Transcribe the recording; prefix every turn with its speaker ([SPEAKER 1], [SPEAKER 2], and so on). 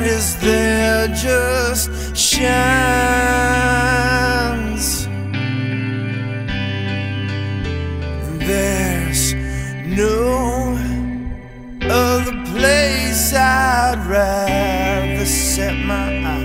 [SPEAKER 1] God is there just shines. And there's no other place I'd rather set my eyes.